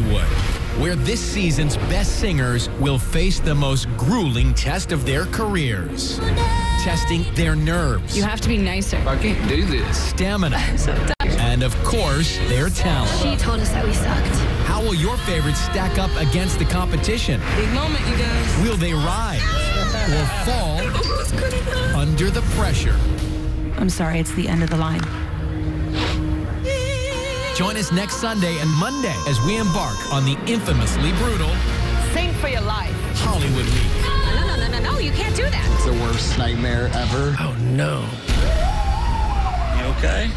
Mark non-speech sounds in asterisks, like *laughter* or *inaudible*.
Hollywood, where this season's best singers will face the most grueling test of their careers. Testing their nerves, You have to be nicer. I can't do this. stamina, *laughs* So and of course, their talent. She told us that we sucked. How will your favorites stack up against the competition? Big moment, you guys. Will they rise or fall *laughs* under the pressure? I'm sorry, it's the end of the line. Join us next Sunday and Monday as we embark on the infamously brutal Sing for your life. Hollywood Week. No, no, no, no, no, you can't do that. It's the worst nightmare ever. Oh no. You okay?